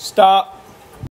Stop.